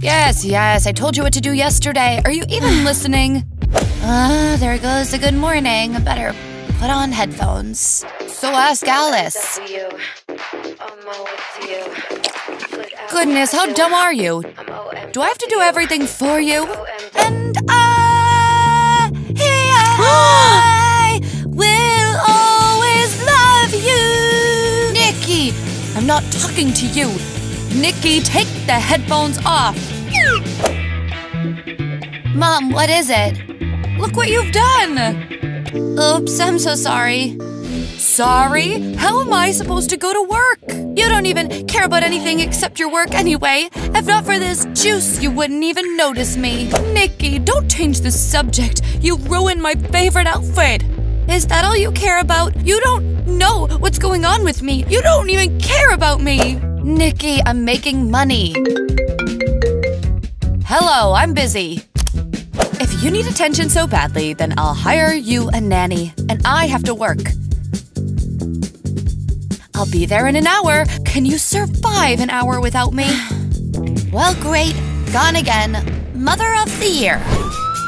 Yes, yes, I told you what to do yesterday. Are you even listening? Ah, there goes the good morning. Better put on headphones. So ask Alice. Goodness, how dumb are you? Do I have to do everything for you? And I, I will always love you. Nikki, I'm not talking to you. Nikki, take the headphones off. Mom, what is it? Look what you've done. Oops, I'm so sorry. Sorry? How am I supposed to go to work? You don't even care about anything except your work anyway. If not for this juice, you wouldn't even notice me. Nikki, don't change the subject. You ruined my favorite outfit. Is that all you care about? You don't know what's going on with me. You don't even care about me. Nikki, I'm making money. Hello, I'm busy. If you need attention so badly, then I'll hire you a nanny, and I have to work. I'll be there in an hour. Can you survive an hour without me? Well, great. Gone again. Mother of the year.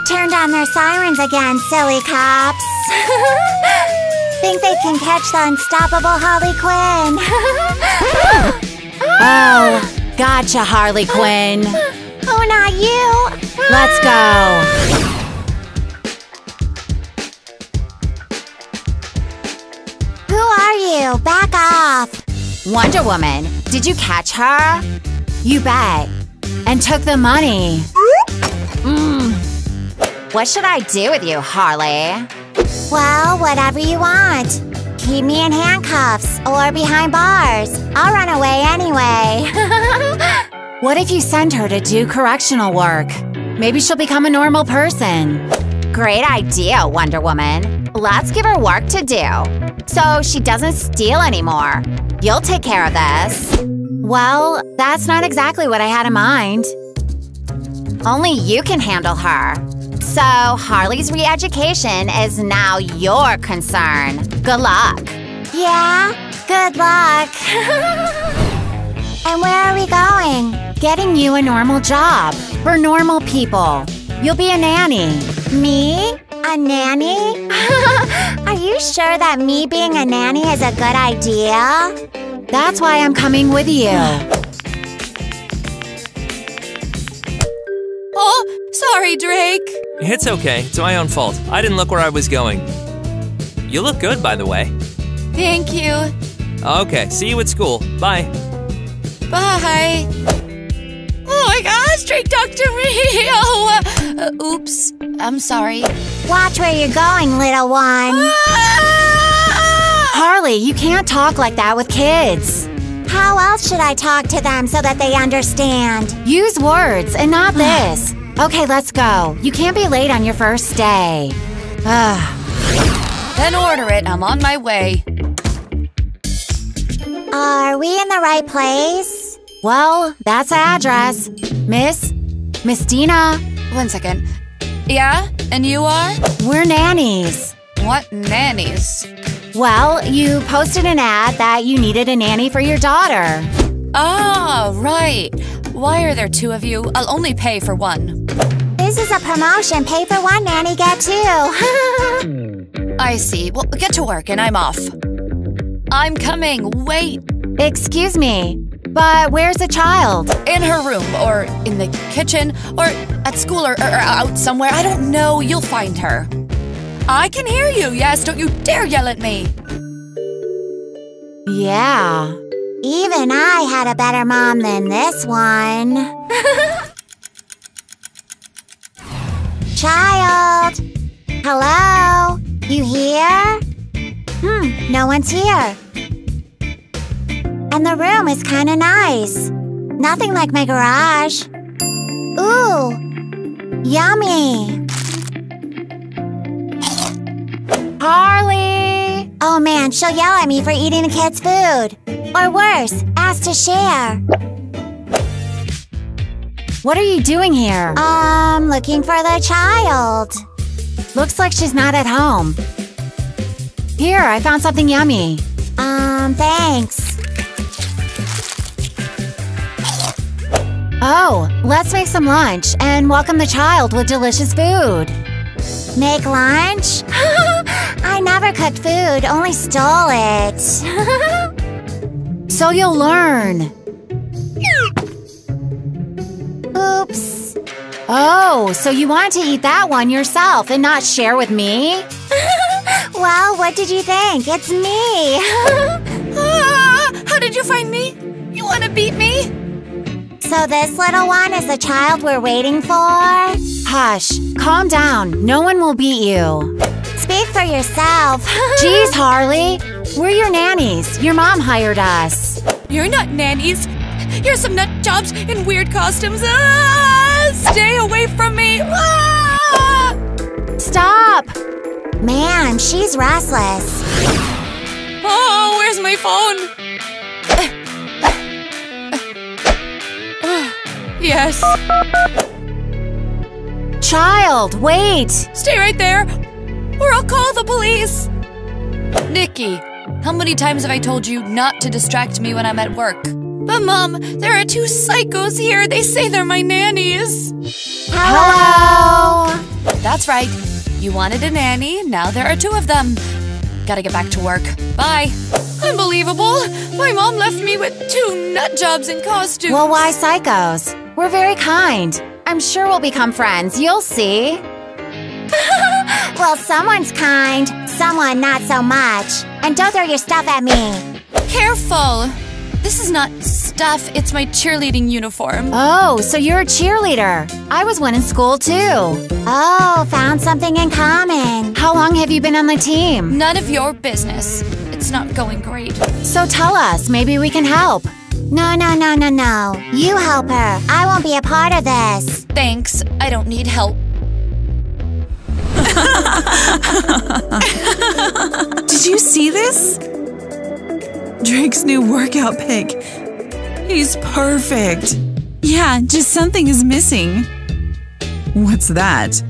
Turned on their sirens again, silly cops. Think they can catch the unstoppable Harley Quinn. Oh, gotcha, Harley oh, Quinn. oh, not you. Let's go. Who are you? Back off. Wonder Woman, did you catch her? You bet. And took the money. Mmm. What should I do with you, Harley? Well, whatever you want. Keep me in handcuffs or behind bars. I'll run away anyway. What if you send her to do correctional work? Maybe she'll become a normal person. Great idea, Wonder Woman. Let's give her work to do. So she doesn't steal anymore. You'll take care of this. Well, that's not exactly what I had in mind. Only you can handle her. So Harley's re-education is now your concern. Good luck. yeah? Good luck. and where are we going? Getting you a normal job for normal people. You'll be a nanny. Me? A nanny? Are you sure that me being a nanny is a good idea? That's why I'm coming with you. Oh, sorry, Drake. It's okay. It's my own fault. I didn't look where I was going. You look good, by the way. Thank you. Okay, see you at school. Bye. Bye. Oh my gosh, Drake talked to me. Oh, uh, uh, oops. I'm sorry. Watch where you're going, little one. Ah! Harley, you can't talk like that with kids. How else should I talk to them so that they understand? Use words and not this. Okay, let's go. You can't be late on your first day. Ugh. Then order it. I'm on my way. Are we in the right place? Well, that's the address. Miss? Miss Dina? One second. Yeah? And you are? We're nannies. What nannies? Well, you posted an ad that you needed a nanny for your daughter. Ah, right. Why are there two of you? I'll only pay for one. This is a promotion. Pay for one, nanny get two. I see. Well, get to work and I'm off. I'm coming. Wait. Excuse me, but where's the child? In her room, or in the kitchen, or at school, or, or out somewhere. I don't know. You'll find her. I can hear you. Yes, don't you dare yell at me. Yeah. Even I had a better mom than this one. Child! Hello? You here? Hmm, no one's here. And the room is kinda nice. Nothing like my garage. Ooh! Yummy! Oh man, she'll yell at me for eating the kids' food. Or worse, ask to share. What are you doing here? Um, looking for the child. Looks like she's not at home. Here, I found something yummy. Um, thanks. Oh, let's make some lunch and welcome the child with delicious food. Make lunch? I never cooked food, only stole it. So you'll learn. Oops. Oh, so you want to eat that one yourself and not share with me? Well, what did you think? It's me. Ah, how did you find me? You want to beat me? so this little one is the child we're waiting for? Hush, calm down. No one will beat you. Speak for yourself. Geez, Harley, we're your nannies. Your mom hired us. You're not nannies. You're some nut jobs in weird costumes. Ah, stay away from me. Ah! Stop! Man, she's restless. Oh, where's my phone? yes. Child, wait! Stay right there, or I'll call the police. Nikki, how many times have I told you not to distract me when I'm at work? But, Mom, there are two psychos here. They say they're my nannies. Hello! That's right. You wanted a nanny, now there are two of them. Gotta get back to work. Bye. Unbelievable. My mom left me with two nut jobs in costumes. Well, why psychos? We're very kind. I'm sure we'll become friends. You'll see. Well, someone's kind, someone not so much. And don't throw your stuff at me. Careful. This is not stuff, it's my cheerleading uniform. Oh, so you're a cheerleader. I was one in school too. Oh, found something in common. How long have you been on the team? None of your business. It's not going great. So tell us, maybe we can help. No, no, no, no, no. You help her. I won't be a part of this. Thanks, I don't need help. Did you see this? Drake's new workout pic. He's perfect. Yeah, just something is missing. What's that?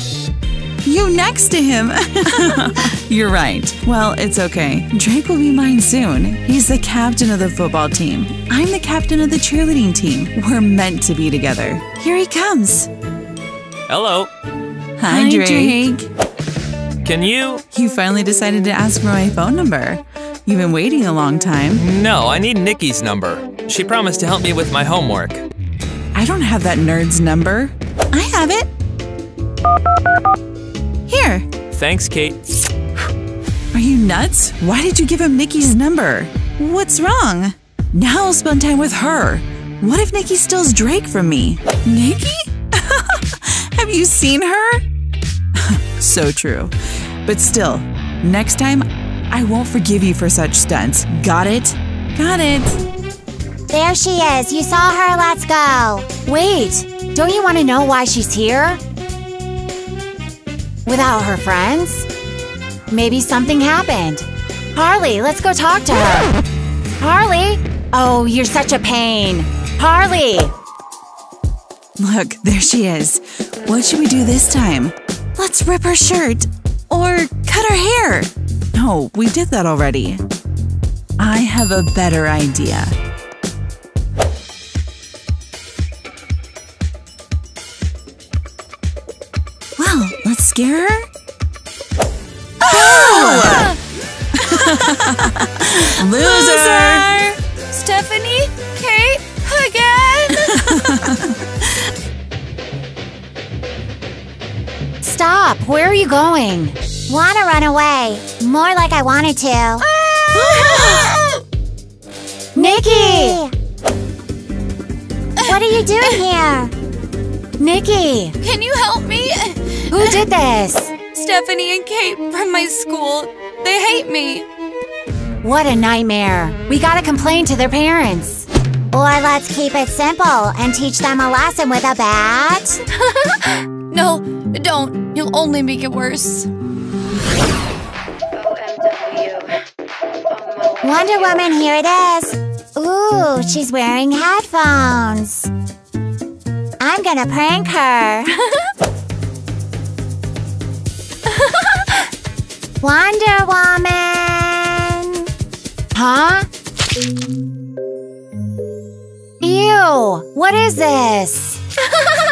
You next to him. You're right. Well, it's okay. Drake will be mine soon. He's the captain of the football team. I'm the captain of the cheerleading team. We're meant to be together. Here he comes. Hello. Hi, Drake. Can you? You finally decided to ask for my phone number. You've been waiting a long time. No, I need Nikki's number. She promised to help me with my homework. I don't have that nerd's number. I have it. Here. Thanks, Kate. Are you nuts? Why did you give him Nikki's number? What's wrong? Now I'll spend time with her. What if Nikki steals Drake from me? Nikki? have you seen her? so true. But still, next time, I won't forgive you for such stunts. Got it? Got it. There she is. You saw her. Let's go. Wait, don't you want to know why she's here? Without her friends? Maybe something happened. Harley, let's go talk to her. Harley! Oh, you're such a pain. Harley! Look, there she is. What should we do this time? Let's rip her shirt. Or cut her hair. No, we did that already. I have a better idea. Well, let's scare her. Oh! Loser! Stephanie? Stop! Where are you going? Wanna run away. More like I wanted to. Nikki! What are you doing here? Nikki! Can you help me? Who did this? Stephanie and Kate from my school. They hate me. What a nightmare. We gotta complain to their parents. Or let's keep it simple and teach them a lesson with a bat. No, don't. You'll only make it worse. Wonder Woman, here it is. Ooh, she's wearing headphones. I'm gonna prank her. Wonder Woman. Huh? Ew! Ew! What is this?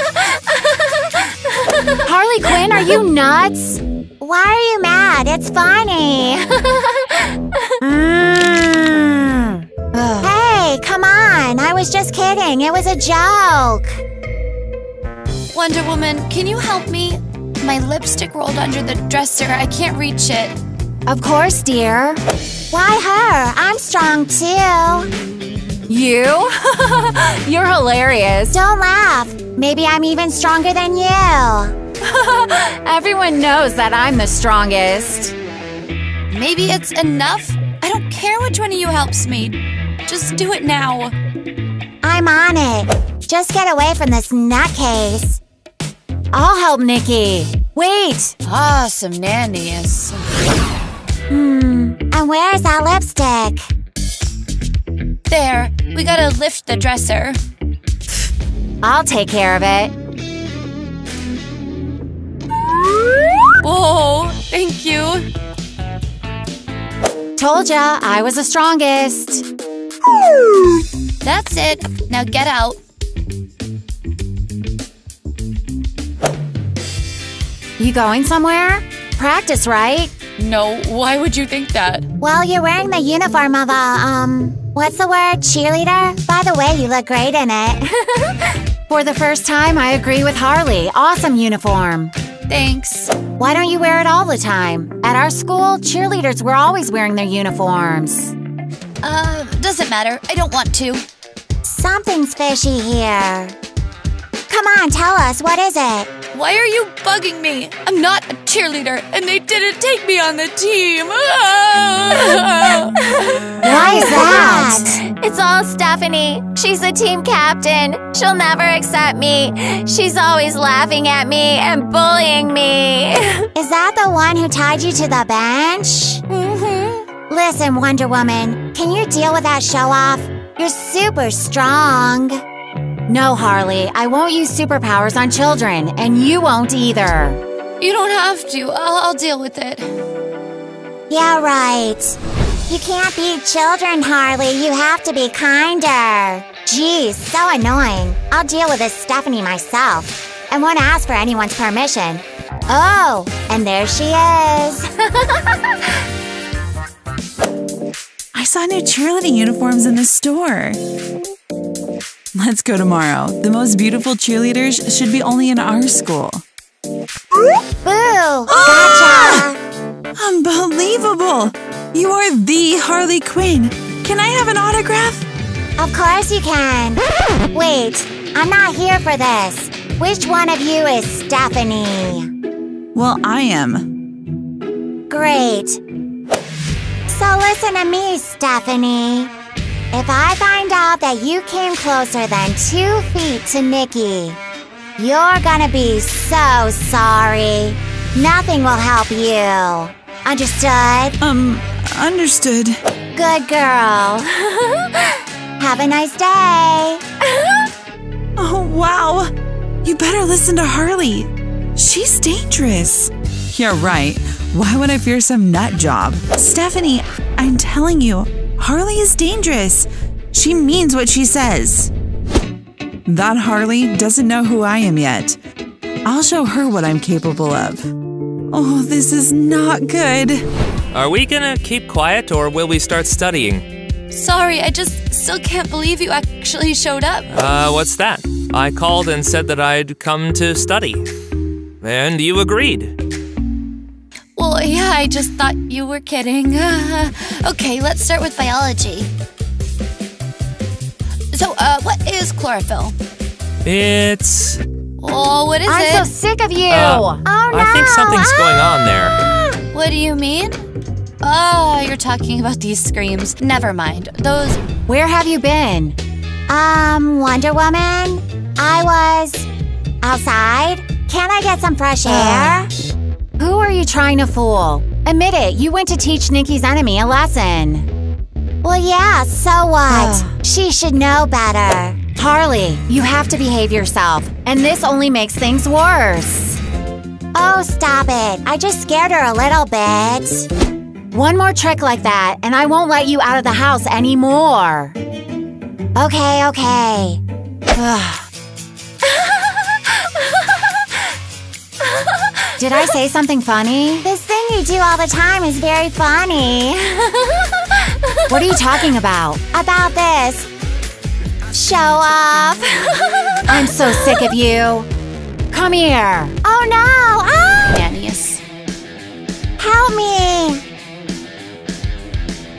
Harley Quinn, are you nuts? Why are you mad? It's funny. Mm. Hey, come on. I was just kidding. It was a joke. Wonder Woman, can you help me? My lipstick rolled under the dresser. I can't reach it. Of course, dear. Why her? I'm strong too. You? You're hilarious. Don't laugh. Maybe I'm even stronger than you. Everyone knows that I'm the strongest. Maybe it's enough? I don't care which one of you helps me. Just do it now. I'm on it. Just get away from this nutcase. I'll help Nikki. Wait. Awesome nannies. Hmm. And where's that lipstick? There, we gotta lift the dresser. I'll take care of it. Whoa, thank you. Told ya, I was the strongest. That's it. Now get out. You going somewhere? Practice, right? No, why would you think that? Well, you're wearing the uniform of a, um, what's the word? Cheerleader? By the way, you look great in it. For the first time, I agree with Harley. Awesome uniform. Thanks. Why don't you wear it all the time? At our school, cheerleaders were always wearing their uniforms. Uh, doesn't matter. I don't want to. Something's fishy here. Come on, tell us, what is it? Why are you bugging me? I'm not a cheerleader, and they didn't take me on the team. Why is that? It's all Stephanie. She's the team captain. She'll never accept me. She's always laughing at me and bullying me. Is that the one who tied you to the bench? mm-hmm. Listen, Wonder Woman, can you deal with that show off? You're super strong. No, Harley, I won't use superpowers on children, and you won't either. You don't have to. I'll, I'll deal with it. Yeah, right. You can't beat children, Harley. You have to be kinder. Geez, so annoying. I'll deal with this Stephanie myself and won't ask for anyone's permission. Oh, and there she is. I saw new cheerleading uniforms in the store. Let's go tomorrow. The most beautiful cheerleaders should be only in our school. Boo! Gotcha! Unbelievable! You are the Harley Quinn. Can I have an autograph? Of course you can. Wait, I'm not here for this. Which one of you is Stephanie? Well, I am. Great. So listen to me, Stephanie. If I find out that you came closer than two feet to Nikki, you're gonna be so sorry. Nothing will help you. Understood? Um, understood. Good girl. Have a nice day. Oh, wow. You better listen to Harley. She's dangerous. You're right. Why would I fear some nut job? Stephanie, I'm telling you, Harley is dangerous. She means what she says. That Harley doesn't know who I am yet. I'll show her what I'm capable of. Oh, this is not good. Are we gonna keep quiet or will we start studying? Sorry, I just still can't believe you actually showed up. Uh, what's that? I called and said that I'd come to study. And you agreed. Well, yeah, I just thought you were kidding. okay, let's start with biology. So, uh, what is chlorophyll? It's. Oh, what is it? I'm so sick of you. Uh, Oh no! I think something's going on there. what do you mean? Oh, you're talking about these screams. Never mind. Those. Where have you been? Um, Wonder Woman, I was outside. Can I get some fresh air? Who are you trying to fool? Admit it, you went to teach Nikki's enemy a lesson. well, yeah, so what? she should know better. Harley, you have to behave yourself, and this only makes things worse. Oh, stop it. I just scared her a little bit. One more trick like that, and I won't let you out of the house anymore. Okay, okay. Did I say something funny? This thing you do all the time is very funny. What are you talking about? About this. Show off. I'm so sick of you. Come here. Oh no! Ah! Help me!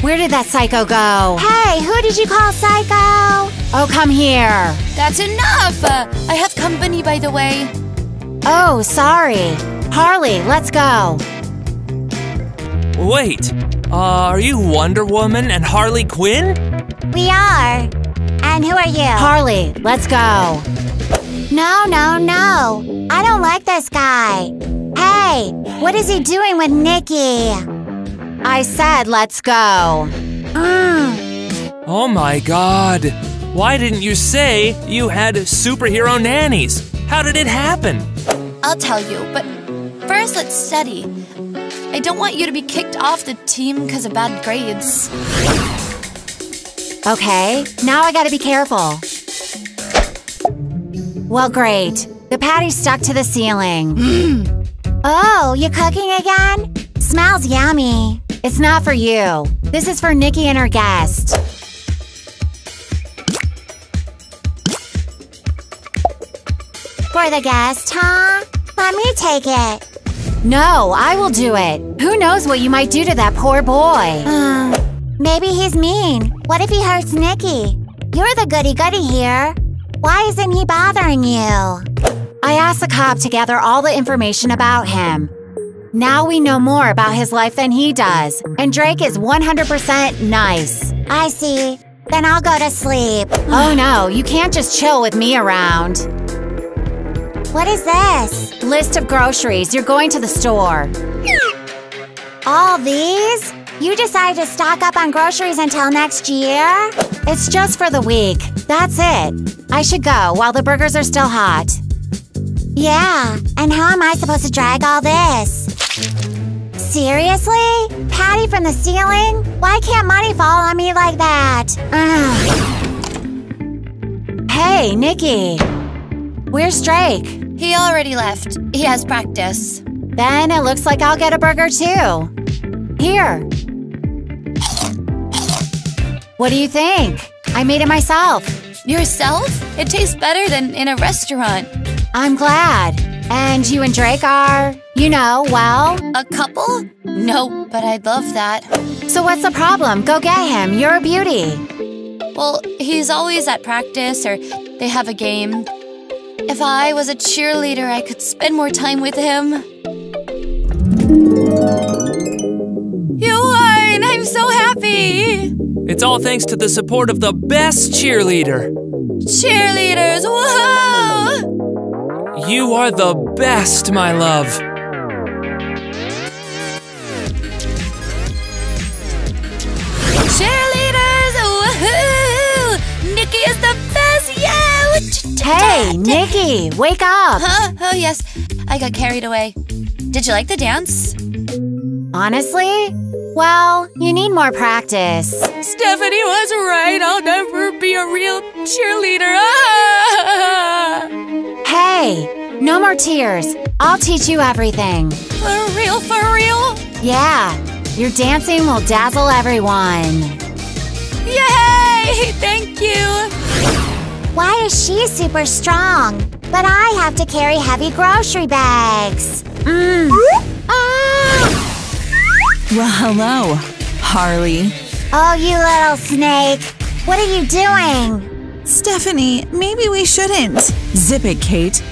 Where did that psycho go? Hey, who did you call psycho? Oh, come here. That's enough! Uh, I have company, by the way. Oh, sorry. Harley, let's go. Wait, uh, are you Wonder Woman and Harley Quinn? We are. And who are you? Harley, let's go. no, no, no. I don't like this guy. Hey, what is he doing with Nikki? I said let's go. Mm. Oh my god. Why didn't you say you had superhero nannies? How did it happen? I'll tell you, but first let's study. I don't want you to be kicked off the team because of bad grades. Okay, now I gotta be careful. Well, great. The patty's stuck to the ceiling. Oh, you cooking again? Smells yummy. It's not for you. This is for Nikki and her guest. For the guest, huh? Let me take it. No, I will do it. Who knows what you might do to that poor boy? Uh, maybe he's mean. What if he hurts Nikki? You're the goody goody here. Why isn't he bothering you? I asked the cop to gather all the information about him. Now we know more about his life than he does, and Drake is 100% nice. I see. Then I'll go to sleep. Oh no, you can't just chill with me around. What is this? List of groceries, you're going to the store. All these? You decided to stock up on groceries until next year? It's just for the week. That's it. I should go while the burgers are still hot. Yeah, and how am I supposed to drag all this? Seriously? Patty from the ceiling? Why can't money fall on me like that? Ugh. Hey, Nikki. Where's Drake? He already left. He has practice. Then it looks like I'll get a burger too. Here. What do you think? I made it myself. Yourself? It tastes better than in a restaurant. I'm glad. And you and Drake are, you know, well. A couple? No, but I'd love that. So what's the problem? Go get him. You're a beauty. Well, he's always at practice or they have a game. If I was a cheerleader, I could spend more time with him. You won! I'm so happy! It's all thanks to the support of the best cheerleader. Cheerleaders, whoa! You are the best, my love. Hey, Nikki, wake up. Huh? Oh, yes. I got carried away. Did you like the dance? Honestly? Well, you need more practice. Stephanie was right. I'll never be a real cheerleader. Ah! Hey, no more tears. I'll teach you everything. For real, for real? Yeah, your dancing will dazzle everyone. Yay! Thank you. Why is she super strong? But I have to carry heavy grocery bags. Mm. Ah! Well, hello, Harley. Oh, you little snake. What are you doing? Stephanie, maybe we shouldn't. Zip it, Kate.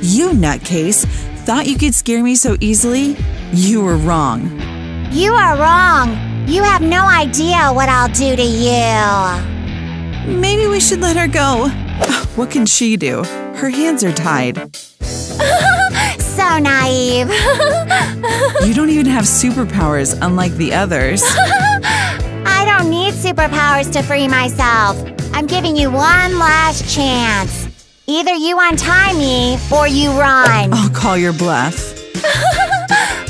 You nutcase. Thought you could scare me so easily? You were wrong. You are wrong. You have no idea what I'll do to you. Maybe we should let her go. What can she do? Her hands are tied. So naive. You don't even have superpowers, unlike the others. I don't need superpowers to free myself. I'm giving you one last chance. Either you untie me or you run. I'll call your bluff.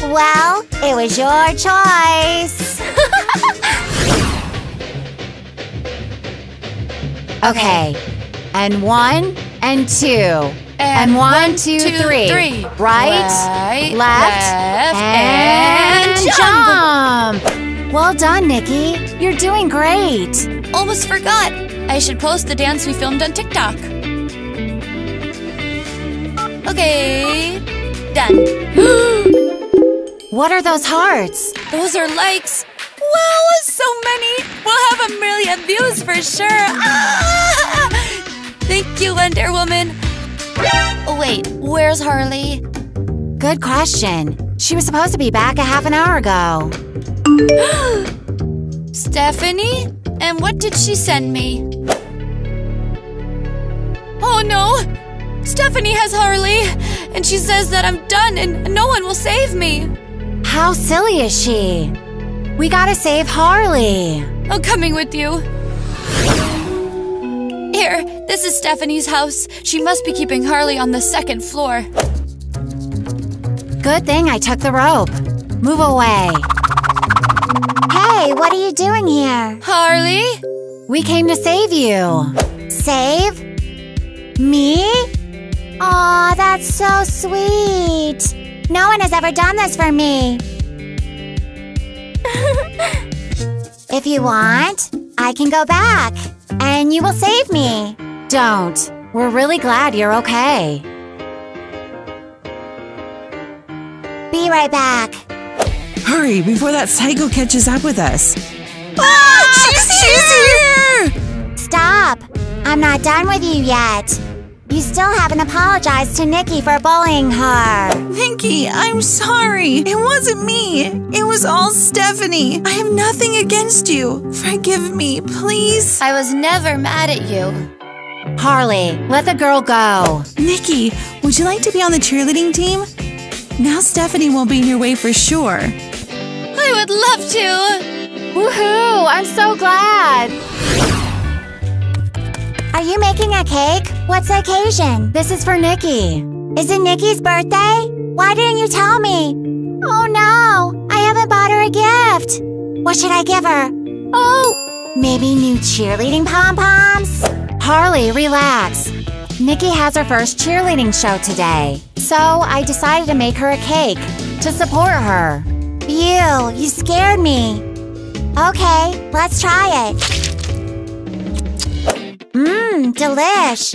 Well, it was your choice. Okay, And one, and two. And one, one, two, two, three. three. Right, Right, left, left, and, and jump. Well done, Nikki. You're doing great. Almost forgot. I should post the dance we filmed on TikTok. Okay, done. What are those hearts? Those are likes. Wow, so many. We'll have a million views for sure. Ah! Thank you, Wonder Woman. Oh, wait, where's Harley? Good question. She was supposed to be back a half an hour ago. Stephanie? And what did she send me? Oh no! Stephanie has Harley, and she says that I'm done and no one will save me. How silly is she? We gotta save Harley. I'm coming with you. Here, this is Stephanie's house. She must be keeping Harley on the second floor. Good thing I took the rope. Move away. Hey, what are you doing here? Harley? We came to save you. Save? Me? Aw, that's so sweet. No one has ever done this for me. If you want, I can go back, and you will save me. Don't. We're really glad you're okay. Be right back. Hurry before that psycho catches up with us. Ah, she's here! Stop! I'm not done with you yet. You still haven't apologized to Nikki for bullying her. Nikki, I'm sorry. It wasn't me. It was all Stephanie. I have nothing against you. Forgive me, please. I was never mad at you. Harley, let the girl go. Nikki, would you like to be on the cheerleading team? Now Stephanie won't be in your way for sure. I would love to. Woohoo! I'm so glad. Are you making a cake? What's the occasion? This is for Nikki. Is it Nikki's birthday? Why didn't you tell me? Oh no, I haven't bought her a gift. What should I give her? Oh, maybe new cheerleading pom-poms? Harley, relax. Nikki has her first cheerleading show today, so I decided to make her a cake to support her. Ew, you scared me. Okay, let's try it. Delish.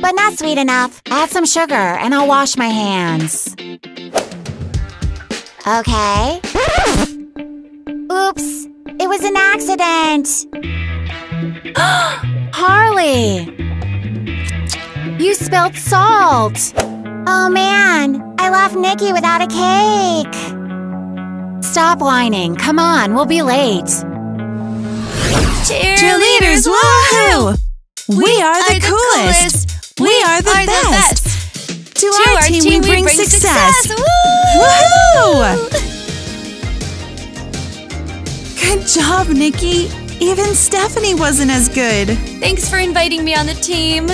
But not sweet enough. Add some sugar and I'll wash my hands. Okay. Oops, it was an accident. Harley! You spilled salt! Oh man, I left Nikki without a cake. Stop whining. Come on, we'll be late. Cheerleaders, woohoo! We are the coolest. We are the best. To our team, we bring success. Woohoo! Good job, Nikki. Even Stephanie wasn't as good. Thanks for inviting me on the team.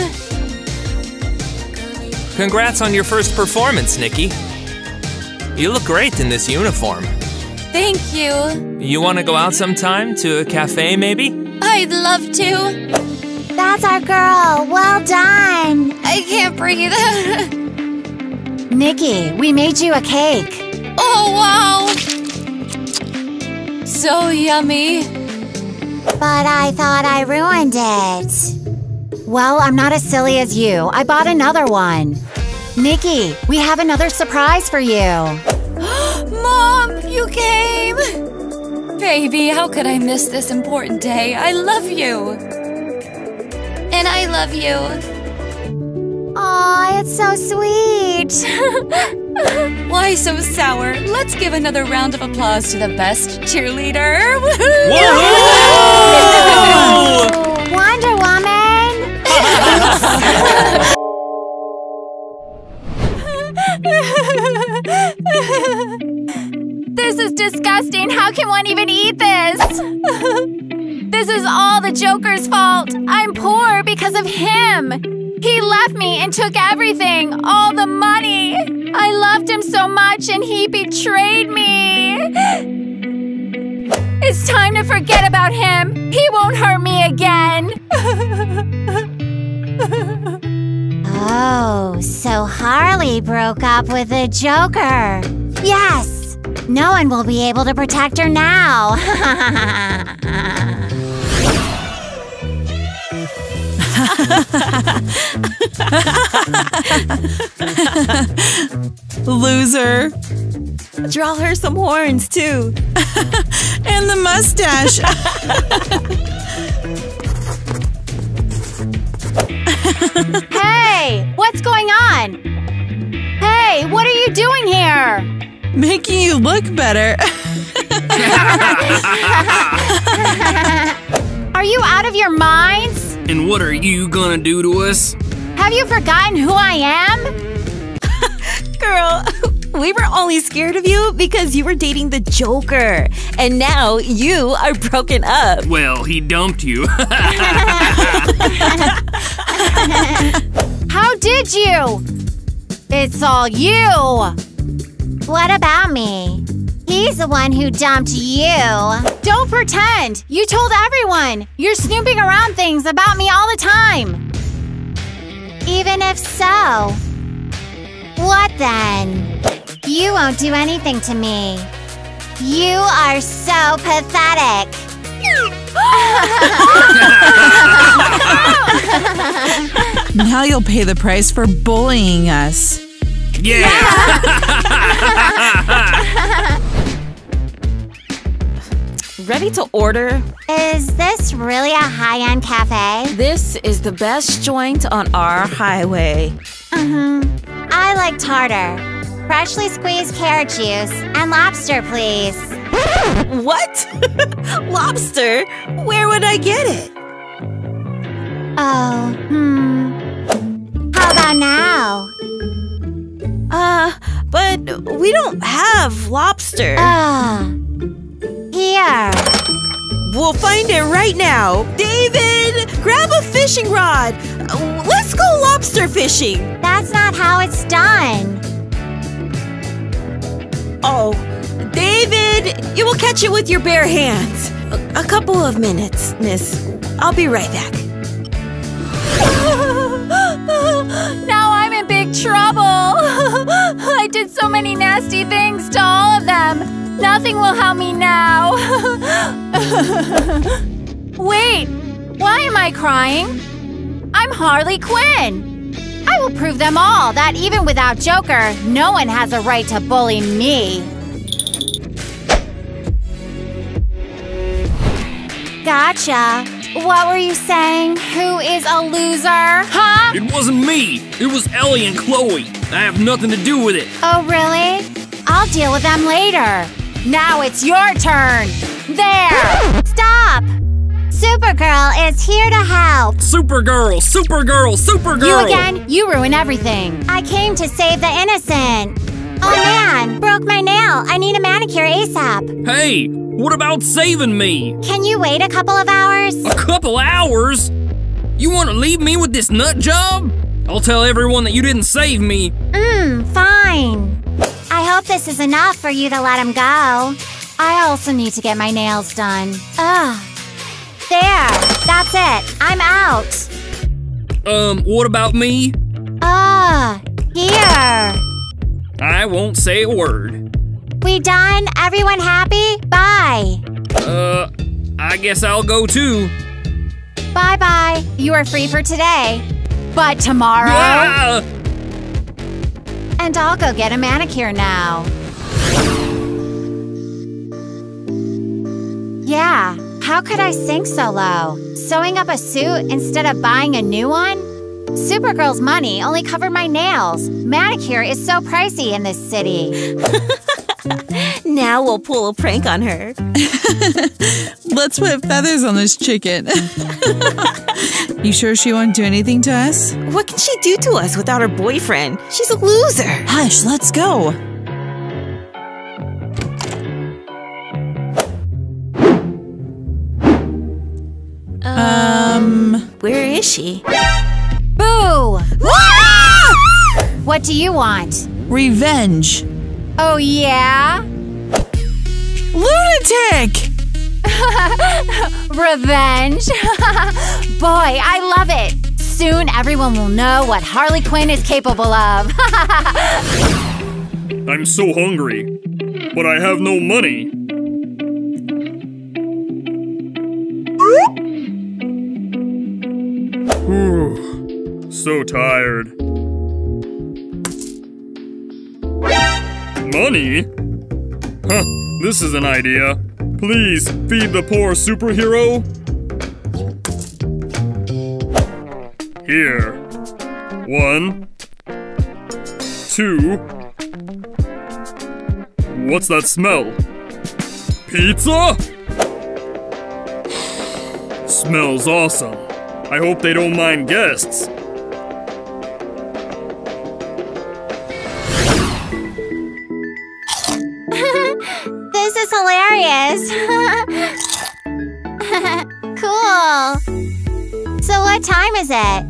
Congrats on your first performance, Nikki. You look great in this uniform. Thank you. You want to go out sometime to a cafe, maybe? I'd love to. That's our girl. Well done. I can't breathe. Nikki, we made you a cake. oh, wow. So yummy. But I thought I ruined it. Well, I'm not as silly as you. I bought another one. Nikki, we have another surprise for you. Mom, you came. Baby, how could I miss this important day? I love you. And I love you. Aw, it's so sweet. Why so sour? Let's give another round of applause to the best cheerleader. Woohoo! Wonder Woman. This is disgusting. How can one even eat this? this is all the Joker's fault. I'm poor because of him. He left me and took everything, all the money. I loved him so much and he betrayed me. It's time to forget about him. He won't hurt me again. Oh, so Harley broke up with the Joker. Yes! No one will be able to protect her now. Loser. Draw her some horns, too. And the mustache. Hey, what's going on? Hey, what are you doing here? Making you look better. Are you out of your minds? And what are you gonna do to us? Have you forgotten who I am? Girl, we were only scared of you because you were dating the Joker. And now you are broken up. Well, he dumped you. How did you? It's all you. what about me? He's the one who dumped you. Don't pretend. You told everyone. You're snooping around things about me all the time. Even if so, what then? You won't do anything to me. You are so pathetic. now you'll pay the price for bullying us. yeah. Ready to order? Is this really a high end cafe? This is the best joint on our highway. Mm-hmm. I like tartar. Freshly squeezed carrot juice and lobster, please. What? Lobster? Where would I get it? Oh, hmm. How about now? Uh, but we don't have lobster. Ah. Here. We'll find it right now. David, grab a fishing rod. Let's go lobster fishing. That's not how it's done. Oh, David, you will catch it with your bare hands. A, a couple of minutes, miss. I'll be right back. now trouble. I did so many nasty things to all of them. Nothing will help me now. Wait, why am I crying? I'm Harley Quinn. I will prove them all that even without Joker, no one has a right to bully me. Gotcha. What were you saying? Who is a loser? Huh? It wasn't me. It was Ellie and Chloe. I have nothing to do with it. Oh, really? I'll deal with them later. Now it's your turn. There! Stop! Supergirl is here to help. Supergirl, Supergirl, Supergirl. You again? You ruin everything. I came to save the innocent. Oh man, broke my nail. I need a manicure ASAP. Hey, what about saving me? Can you wait a couple of hours? A couple hours? You want to leave me with this nut job? I'll tell everyone that you didn't save me. Mmm, fine. I hope this is enough for you to let him go. I also need to get my nails done. Ugh. There, that's it. I'm out. Um, what about me? Ah, here. I won't say a word. We done? Everyone happy? Bye. Uh, I guess I'll go too. Bye bye. You are free for today. But tomorrow. Ah! And I'll go get a manicure now. Yeah, how could I sink so low? Sewing up a suit instead of buying a new one? Supergirl's money only covered my nails. Manicure is so pricey in this city. Now we'll pull a prank on her. Let's put feathers on this chicken. you sure she won't do anything to us? What can she do to us without her boyfriend? She's a loser. Hush, let's go. Um, Where is she? Boo! What do you want? revenge. Oh, yeah? Lunatic! Revenge? Boy, I love it. Soon everyone will know what Harley Quinn is capable of. I'm so hungry, but I have no money. So tired. Money? Huh, this is an idea. Please feed the poor superhero. Here. One. Two. What's that smell? Pizza? Smells awesome. I hope they don't mind guests. Is it?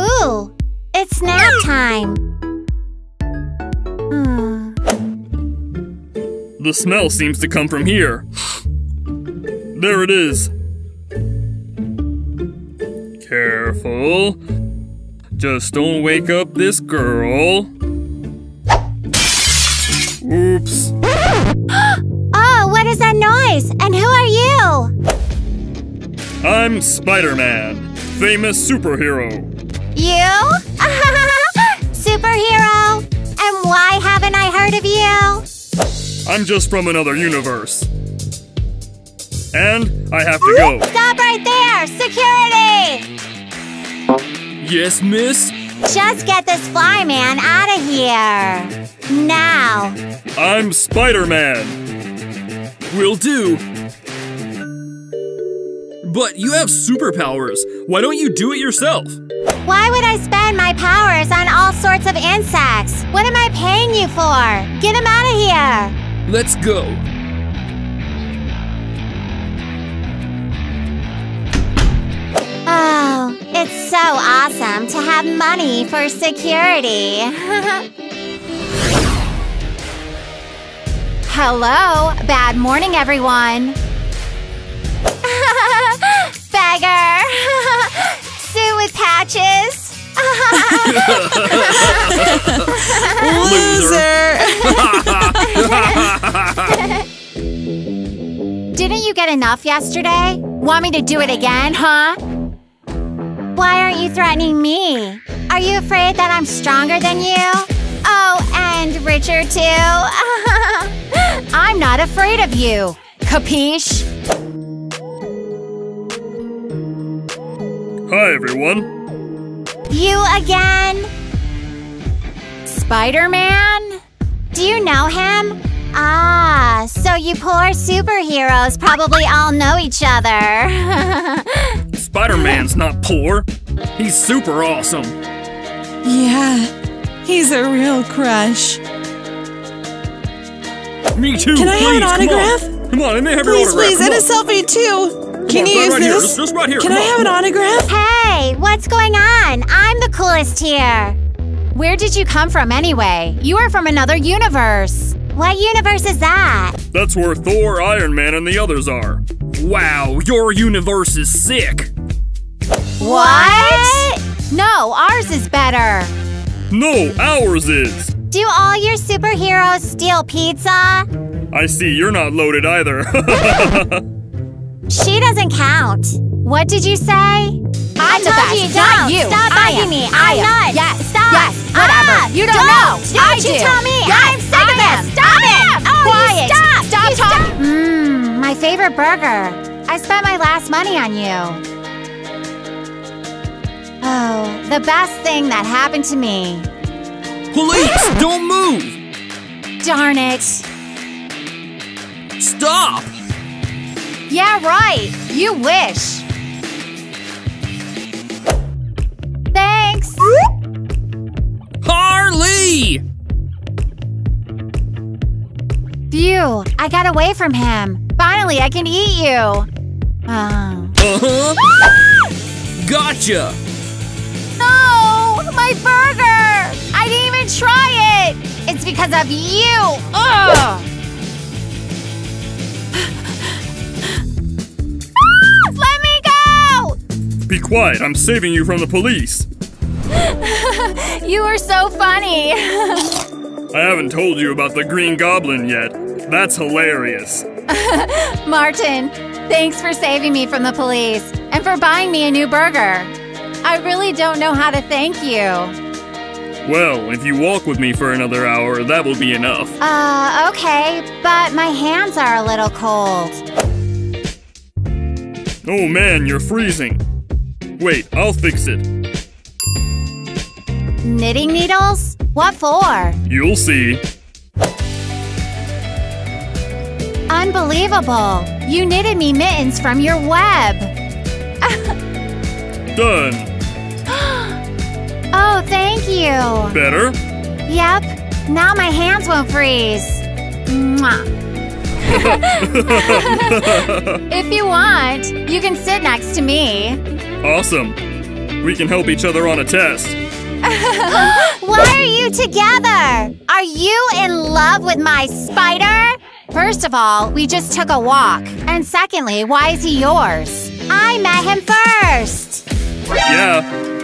Ooh, it's nap time. Hmm. The smell seems to come from here. There it is. Careful. Just don't wake up this girl. Oops. Oh, what is that noise? And who are you? I'm Spider Man, famous superhero. You? Superhero? And why haven't I heard of you? I'm just from another universe. And I have to go. Stop right there! Security! Yes, miss? Just get this fly man out of here. Now. I'm Spider Man. Will do. But you have superpowers. Why don't you do it yourself? Why would I spend my powers on all sorts of insects? What am I paying you for? Get him out of here! Let's go. Oh, it's so awesome to have money for security. Hello, bad morning, everyone. Beggar! Suit with patches! Loser! Didn't you get enough yesterday? Want me to do it again, huh? Why aren't you threatening me? Are you afraid that I'm stronger than you? Oh, and richer too? I'm not afraid of you. Capiche? Hi, everyone. you again? Spider Man? Do you know him? Ah, so you poor superheroes probably all know each other. Spider Man's not poor. He's super awesome. Yeah, he's a real crush. Me too. Can I have please, an come on. autograph? Come on, let me have your Please, autograph. please, come and a selfie too. Can you right- use this? Just- just right here. Can I have an autograph? hey, what's going on? I'm the coolest here. Where did you come from anyway? You are from another universe. What universe is that? That's where Thor, Iron Man, and the others are. Wow, your universe is sick. What? No, ours is better. No, ours is. Do all your superheroes steal pizza? I see you're not loaded either. She doesn't count. What did you say? I I'm the told best, you not don't. you. Stop I bugging am. me. I I'm am. nuts. Yes. Stop. Yes. Whatever. Ah, you don't, don't. know. Don't I you do. tell me. Yes, I'm sick of I am. this. Stop I it. am. Oh, you Quiet. stop. Stop You talking. Mmm, my favorite burger. I spent my last money on you. Oh, the best thing that happened to me. Police, don't move. Darn it. Stop. Yeah, right. You wish. Thanks. Harley. Phew, I got away from him. Finally, I can eat you. Uh huh. Gotcha. No, my burger! I didn't even try it! It's because of you! Ugh! Let me go! be quiet. I'm saving you from the police. You are so funny. I haven't told you about the Green Goblin yet. That's hilarious. Martin, thanks for saving me from the police and for buying me a new burger. I really don't know how to thank you. Well, if you walk with me for another hour, that will be enough. Uh, okay, but my hands are a little cold. Oh man, you're freezing. Wait, I'll fix it. Knitting needles? What for? You'll see. Unbelievable! You knitted me mittens from your web. Done. Oh, thank you. Better? Yep. Now my hands won't freeze. Mwah. if you want, you can sit next to me. Awesome. We can help each other on a test. Why are you together? Are you in love with my spider? First of all, we just took a walk. And secondly, why is he yours? I met him first. Yeah,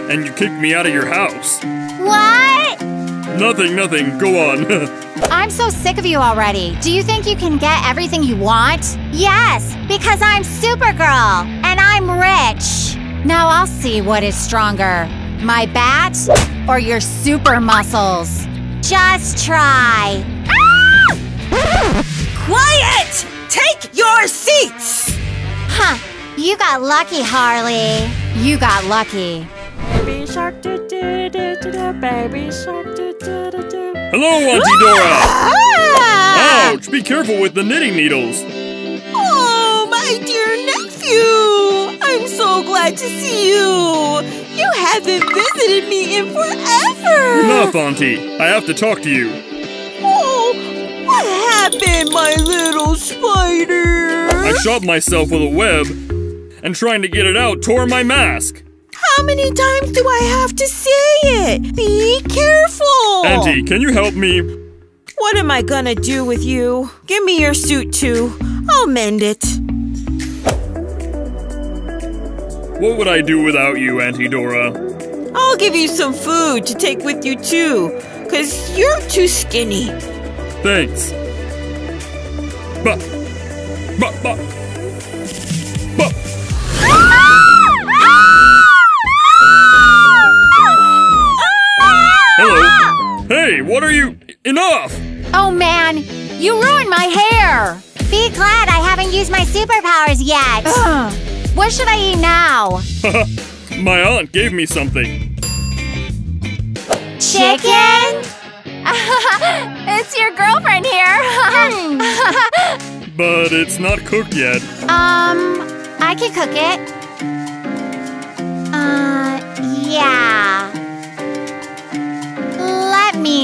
and you kicked me out of your house. What? Nothing, nothing. Go on. I'm so sick of you already. Do you think you can get everything you want? Yes, because I'm Supergirl and I'm rich. Now I'll see what is stronger my bat or your super muscles. Just try. Ah! Quiet! Take your seats! Huh, you got lucky, Harley. You got lucky. Baby shark do do do do do baby shark do do do do. Hello, Auntie Dora. Ah! Ouch! Be careful with the knitting needles. Oh, my dear nephew! I'm so glad to see you! You haven't visited me in forever! Enough, Auntie. I have to talk to you. Oh, what happened, my little spider? I shot myself with a web, and trying to get it out tore my mask. How many times do I have to say it? Be careful! Auntie, can you help me? What am I gonna do with you? Give me your suit too. I'll mend it. What would I do without you, Auntie Dora? I'll give you some food to take with you too, cause you're too skinny. Thanks. But, but, but. Hey, what are you? Enough! Oh man, you ruined my hair. Be glad I haven't used my superpowers yet. Ugh. What should I eat now? My aunt gave me something. Chicken? it's your girlfriend here. But it's not cooked yet. Um, I can cook it.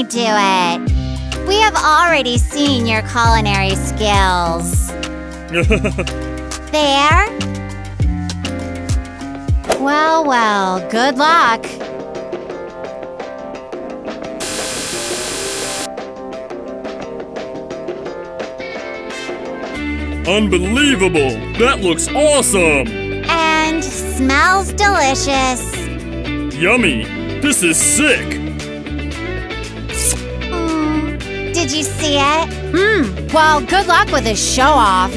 Do it. We have already seen your culinary skills. There? Well, well, good luck. Unbelievable! That looks awesome! And smells delicious. Yummy! This is sick! Did you see it? Hmm, well, good luck with this show off.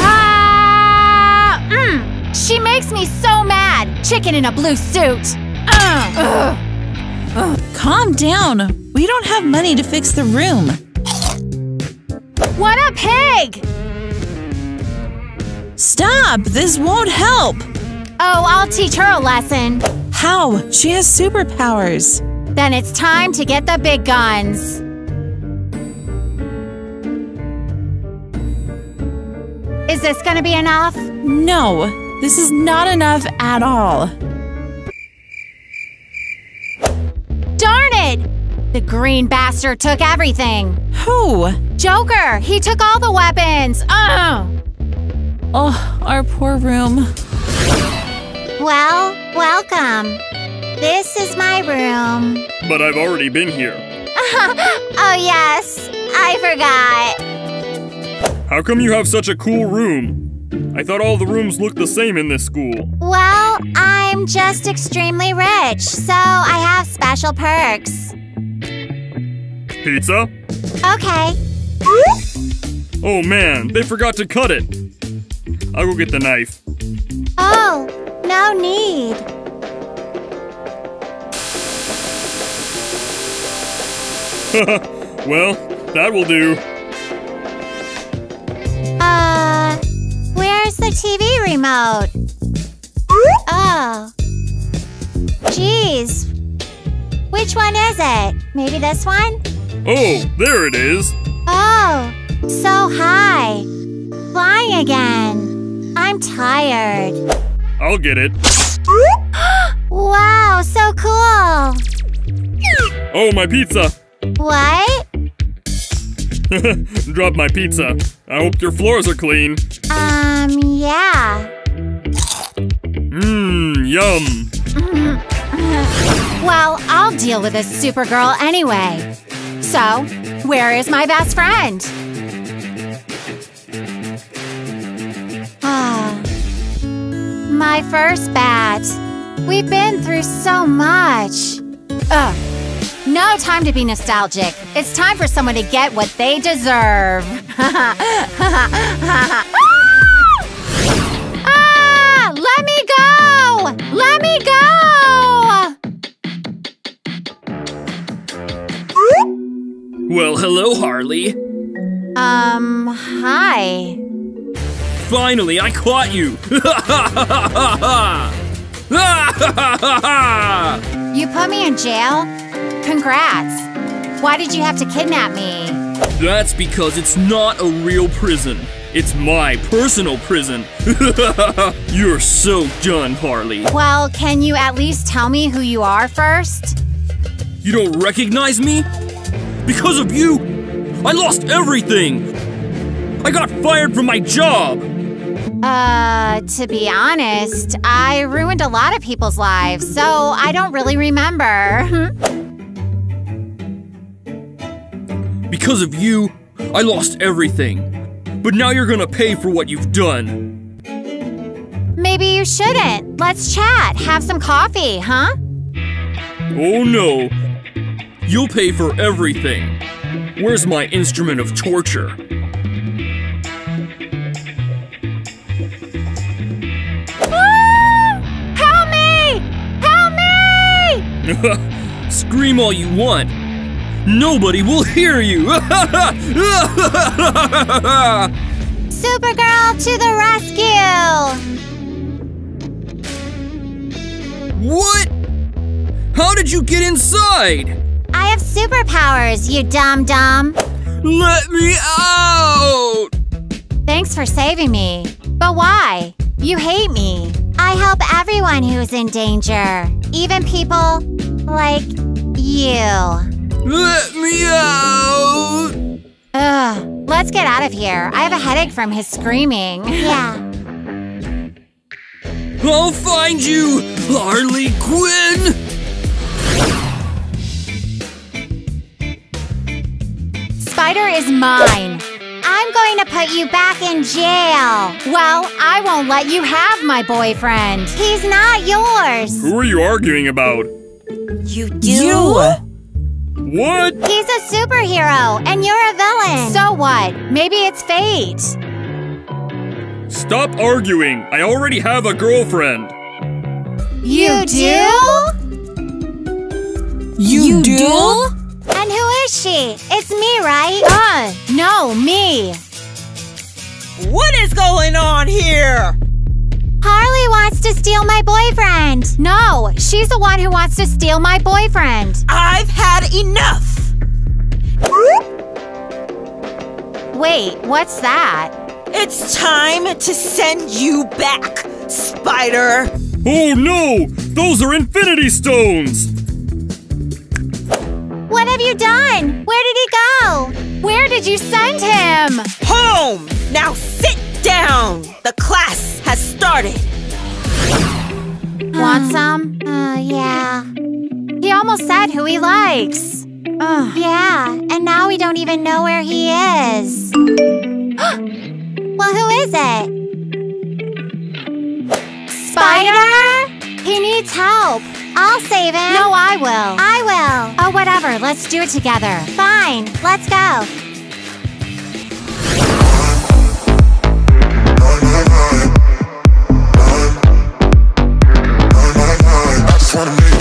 ah, mm, she makes me so mad. Chicken in a blue suit. Ugh. Calm down. We don't have money to fix the room. What a pig! Stop! This won't help! Oh, I'll teach her a lesson. How? She has superpowers. Then it's time to get the big guns. Is this gonna be enough? No, this is not enough at all. Darn it! The green bastard took everything. Who? Joker, he took all the weapons. Uh-uh. Ugh. Oh, our poor room. Well, welcome. This is my room. But I've already been here. oh, yes. I forgot. How come you have such a cool room? I thought all the rooms looked the same in this school. Well, I'm just extremely rich, so I have special perks. Pizza? Okay. Oh man, they forgot to cut it. I'll go get the knife. Oh, no need. well, that will do. Uh, where's the TV remote? Oh. Jeez. Which one is it? Maybe this one? Oh, there it is. Oh, so high. Flying again. I'm tired. I'll get it. Wow, so cool. Oh, my pizza. What? Drop my pizza. I hope your floors are clean. Um, yeah. Mmm, yum. Well, I'll deal with this Supergirl anyway. So, where is my best friend? Ah, my first bat. We've been through so much. Ugh. No time to be nostalgic. It's time for someone to get what they deserve. ah! Let me go! Let me go! Well, hello, Harley. Um, hi. Finally, I caught you! You put me in jail? Congrats. Why did you have to kidnap me? That's because it's not a real prison. It's my personal prison. You're so done, Harley. Well, can you at least tell me who you are first? You don't recognize me? Because of you, I lost everything. I got fired from my job. Uh, to be honest, I ruined a lot of people's lives, so I don't really remember. Because of you, I lost everything. But now you're gonna pay for what you've done. Maybe you shouldn't. Let's chat, have some coffee, huh? Oh no. You'll pay for everything. Where's my instrument of torture? Ah! Help me! Help me! Scream all you want. Nobody will hear you. Supergirl to the rescue! what? How did you get inside? I have superpowers, you dumb dumb. Let me out! Thanks for saving me. But why? You hate me. I help everyone who's in danger, even people like you. Let me out! Ugh, let's get out of here. I have a headache from his screaming. Yeah. I'll find you, Harley Quinn! Spider is mine. I'm going to put you back in jail. Well, I won't let you have my boyfriend. He's not yours. Who are you arguing about? You do? You! What? He's a superhero, and you're a villain. So what? Maybe it's fate. Stop arguing. I already have a girlfriend. You, do? You, do? And who is she? It's me, right? Uh, no, me. What is going on here? Harley wants to steal my boyfriend. No, she's the one who wants to steal my boyfriend. I've had enough. Wait, what's that? It's time to send you back, Spider. Oh no! Those are Infinity Stones! What have you done? Where did he go? Where did you send him? Home. Now sit down. The class has started. Want some? Uh, yeah. He almost said who he likes. Ugh. Yeah, and now we don't even know where he is. well, who is it? Spider? He needs help. I'll save him. No, I will. I will. Oh, whatever. Let's do it together. Fine, let's go. wanna